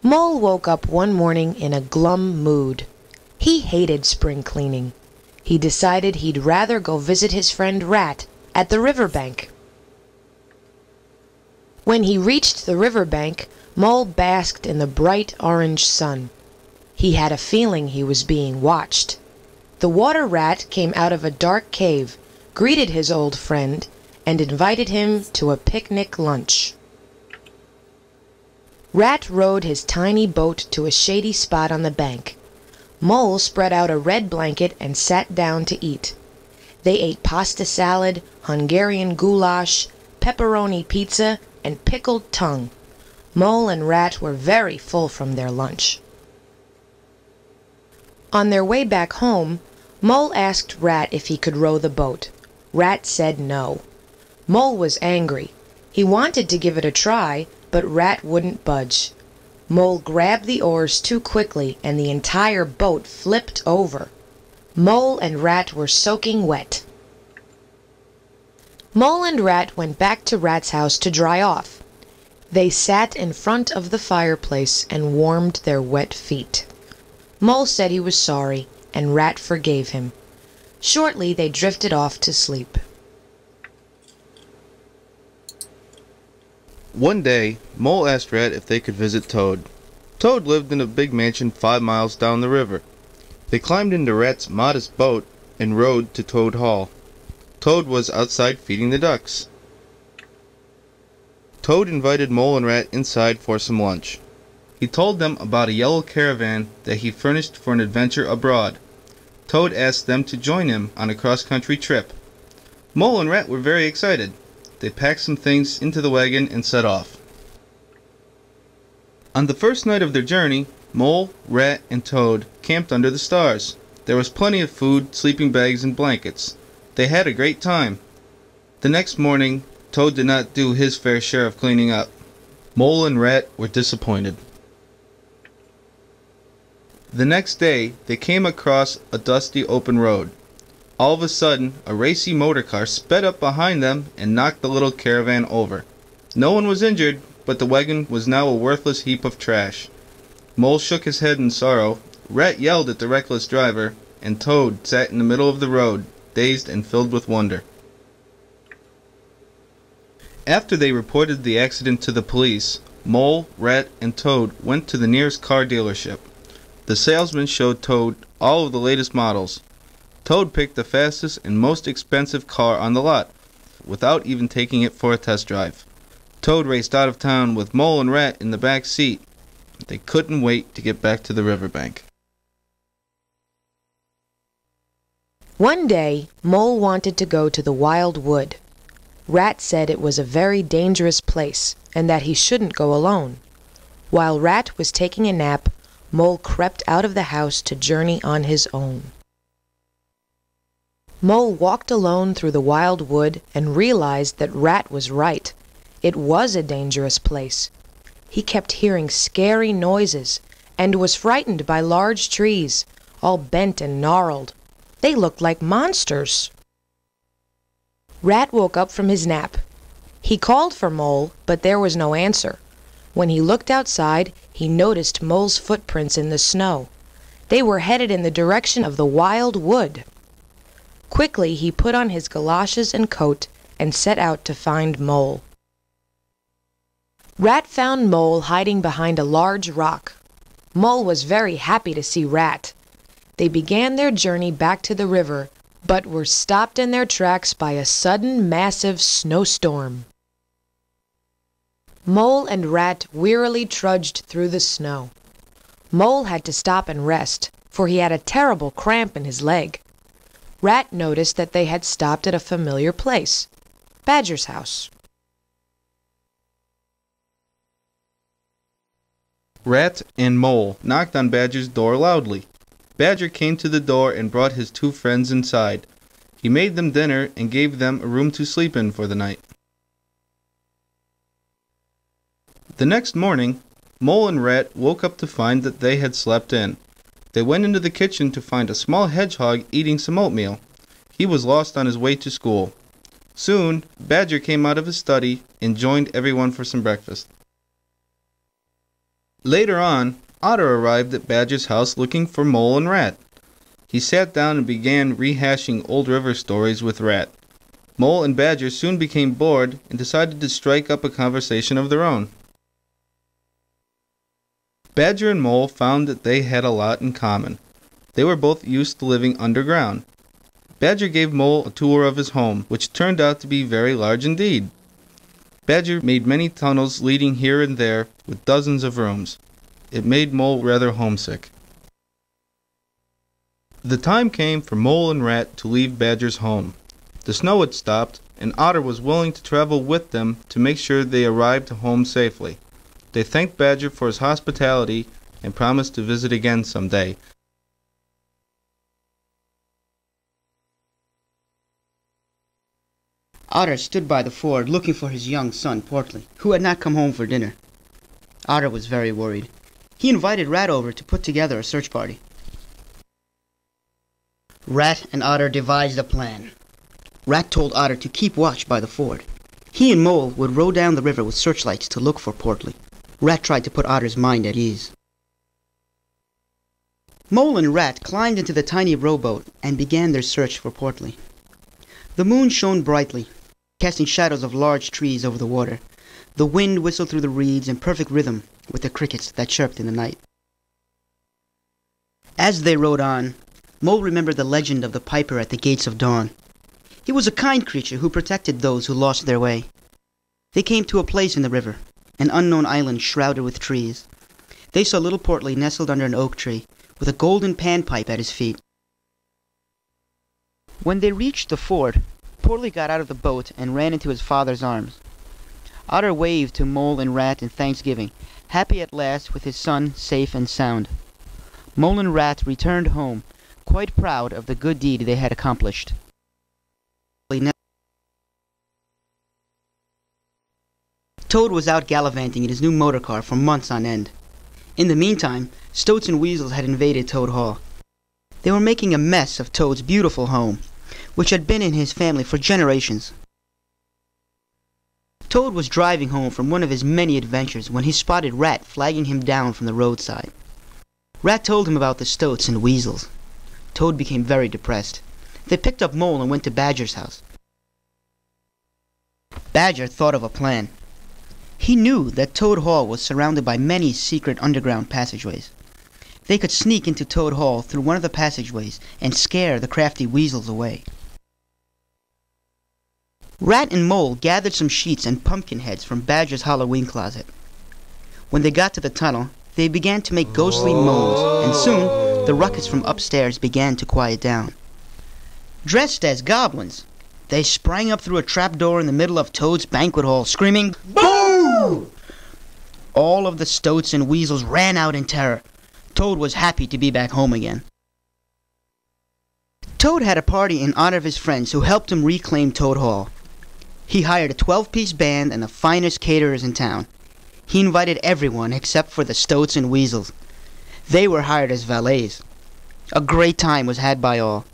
Mole woke up one morning in a glum mood. He hated spring cleaning. He decided he'd rather go visit his friend Rat at the riverbank. When he reached the riverbank, Mole basked in the bright orange sun. He had a feeling he was being watched. The water rat came out of a dark cave, greeted his old friend, and invited him to a picnic lunch. Rat rowed his tiny boat to a shady spot on the bank. Mole spread out a red blanket and sat down to eat. They ate pasta salad, Hungarian goulash, pepperoni pizza, and pickled tongue. Mole and Rat were very full from their lunch. On their way back home, Mole asked Rat if he could row the boat. Rat said no. Mole was angry. He wanted to give it a try, but Rat wouldn't budge. Mole grabbed the oars too quickly and the entire boat flipped over. Mole and Rat were soaking wet. Mole and Rat went back to Rat's house to dry off. They sat in front of the fireplace and warmed their wet feet. Mole said he was sorry, and Rat forgave him. Shortly they drifted off to sleep. One day, Mole asked Rat if they could visit Toad. Toad lived in a big mansion five miles down the river. They climbed into Rat's modest boat and rowed to Toad Hall. Toad was outside feeding the ducks. Toad invited Mole and Rat inside for some lunch. He told them about a yellow caravan that he furnished for an adventure abroad. Toad asked them to join him on a cross-country trip. Mole and Rat were very excited. They packed some things into the wagon and set off. On the first night of their journey, Mole, Rat, and Toad camped under the stars. There was plenty of food, sleeping bags, and blankets. They had a great time. The next morning, Toad did not do his fair share of cleaning up. Mole and Rat were disappointed. The next day, they came across a dusty open road. All of a sudden, a racy motor car sped up behind them and knocked the little caravan over. No one was injured, but the wagon was now a worthless heap of trash. Mole shook his head in sorrow, Rat yelled at the reckless driver, and Toad sat in the middle of the road, dazed and filled with wonder. After they reported the accident to the police, Mole, Rat, and Toad went to the nearest car dealership. The salesman showed Toad all of the latest models. Toad picked the fastest and most expensive car on the lot, without even taking it for a test drive. Toad raced out of town with Mole and Rat in the back seat. They couldn't wait to get back to the riverbank. One day, Mole wanted to go to the wild wood. Rat said it was a very dangerous place and that he shouldn't go alone. While Rat was taking a nap, Mole crept out of the house to journey on his own. Mole walked alone through the wild wood and realized that Rat was right. It was a dangerous place. He kept hearing scary noises and was frightened by large trees, all bent and gnarled. They looked like monsters. Rat woke up from his nap. He called for Mole, but there was no answer. When he looked outside, he noticed Mole's footprints in the snow. They were headed in the direction of the wild wood. Quickly he put on his galoshes and coat and set out to find Mole. Rat found Mole hiding behind a large rock. Mole was very happy to see Rat. They began their journey back to the river, but were stopped in their tracks by a sudden massive snowstorm. Mole and Rat wearily trudged through the snow. Mole had to stop and rest, for he had a terrible cramp in his leg. Rat noticed that they had stopped at a familiar place Badger's house. Rat and Mole knocked on Badger's door loudly. Badger came to the door and brought his two friends inside. He made them dinner and gave them a room to sleep in for the night. The next morning, Mole and Rat woke up to find that they had slept in. They went into the kitchen to find a small hedgehog eating some oatmeal. He was lost on his way to school. Soon, Badger came out of his study and joined everyone for some breakfast. Later on, Otter arrived at Badger's house looking for Mole and Rat. He sat down and began rehashing old river stories with Rat. Mole and Badger soon became bored and decided to strike up a conversation of their own. Badger and Mole found that they had a lot in common. They were both used to living underground. Badger gave Mole a tour of his home, which turned out to be very large indeed. Badger made many tunnels leading here and there with dozens of rooms. It made Mole rather homesick. The time came for Mole and Rat to leave Badger's home. The snow had stopped, and Otter was willing to travel with them to make sure they arrived home safely. They thanked Badger for his hospitality and promised to visit again some day. Otter stood by the ford looking for his young son, Portly, who had not come home for dinner. Otter was very worried. He invited Rat over to put together a search party. Rat and Otter devised a plan. Rat told Otter to keep watch by the ford. He and Mole would row down the river with searchlights to look for Portly. Rat tried to put Otter's mind at ease. Mole and Rat climbed into the tiny rowboat and began their search for Portly. The moon shone brightly, casting shadows of large trees over the water. The wind whistled through the reeds in perfect rhythm with the crickets that chirped in the night. As they rode on, Mole remembered the legend of the piper at the gates of dawn. He was a kind creature who protected those who lost their way. They came to a place in the river, an unknown island shrouded with trees. They saw little Portly nestled under an oak tree, with a golden panpipe at his feet. When they reached the ford, Portly got out of the boat and ran into his father's arms. Otter waved to Mole and Rat in thanksgiving, happy at last with his son safe and sound. Mole and Rat returned home, quite proud of the good deed they had accomplished. Toad was out gallivanting in his new motor car for months on end. In the meantime, Stoats and Weasels had invaded Toad Hall. They were making a mess of Toad's beautiful home, which had been in his family for generations. Toad was driving home from one of his many adventures when he spotted Rat flagging him down from the roadside. Rat told him about the Stoats and Weasels. Toad became very depressed. They picked up Mole and went to Badger's house. Badger thought of a plan. He knew that Toad Hall was surrounded by many secret underground passageways. They could sneak into Toad Hall through one of the passageways and scare the crafty weasels away. Rat and Mole gathered some sheets and pumpkin heads from Badger's Halloween closet. When they got to the tunnel, they began to make ghostly moans, and soon the ruckus from upstairs began to quiet down. Dressed as goblins, they sprang up through a trapdoor in the middle of Toad's banquet hall, screaming, All of the stoats and weasels ran out in terror. Toad was happy to be back home again. Toad had a party in honor of his friends who helped him reclaim Toad Hall. He hired a 12 piece band and the finest caterers in town. He invited everyone except for the stoats and weasels. They were hired as valets. A great time was had by all.